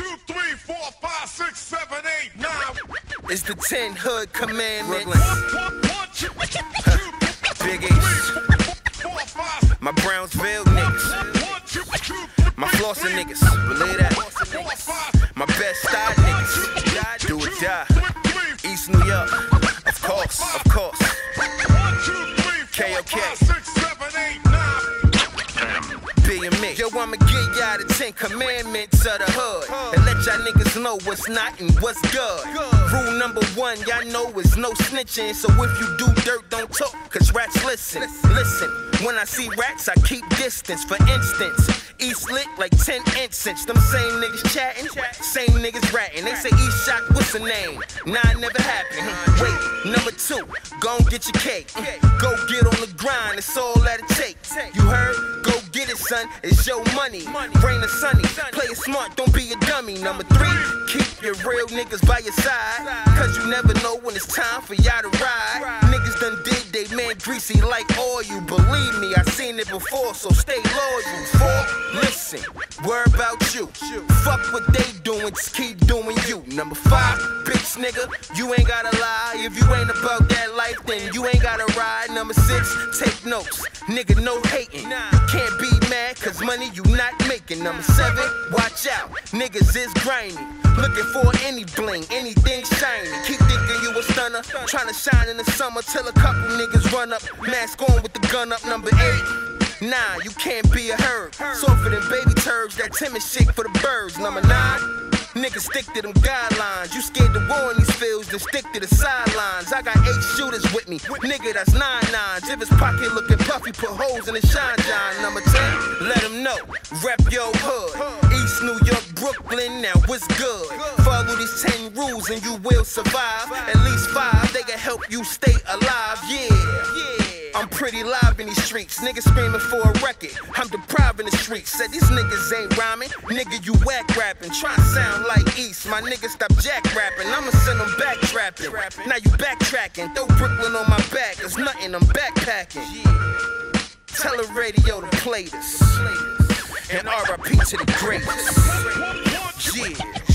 Two, three, four, five, six, seven, eight, nine. It's the 10 hood commandments. Big H. My Brownsville niggas. one, two, two, three, My flossing niggas. Believe that. My Bed-Stuy niggas. Do or die. East New York. Me. Yo, I'ma give y'all the Ten Commandments of the hood. And let y'all niggas know what's not and what's good. Rule number one, y'all know is no snitching. So if you do dirt, don't talk, cause rats listen. Listen, when I see rats, I keep distance. For instance, East lit like 10 incense. Them same niggas chatting, same niggas ratting. They say East Shock, what's the name? Nah, never happened. Wait, number two, go and get your cake. Go get on the grind, it's all that it takes. You heard? Get it, son. It's your money. Rain or sunny. Play it smart, don't be a dummy. Number three, keep your real niggas by your side. Cause you never know when it's time for y'all to ride. Niggas done they man greasy like oil. Believe me, I seen it before, so stay loyal. Four, listen, word about you. Fuck what they doing, just keep doing you. Number five, bitch nigga, you ain't gotta lie. If you ain't about that life, then you ain't gotta ride. Number six, take notes. Nigga, no hating. You can't be mad, cause money you not making. Number seven, watch out. Niggas is grimy. Looking for any bling, anything shiny. Keep thinking you a stunner. Tryna shine in the summer till a couple niggas run up. Mask on with the gun up. Number eight. Nah, you can't be a herd. Softer than baby turds, that timid shit for the birds. Number nine, niggas stick to them guidelines. You scared to war in these fields, then stick to the sidelines. I got eight shooters with me, nigga, that's nine nines. If his pocket looking put holes in the shine shine. Number 10, let them know, rep your hood. East New York, Brooklyn, now what's good? Follow these 10 rules and you will survive. At least five, they can help you stay alive, yeah. Yeah. I'm pretty live in these streets. Niggas screaming for a record. I'm depriving the streets. Said these niggas ain't rhyming. Nigga, you whack rapping. Try sound like East. My niggas stop jack rapping. I'ma send them back trapping. Now you backtracking. Throw Brooklyn on my back. There's nothing I'm backpacking. Tell the radio to play this. And RIP to the greatest. Yeah.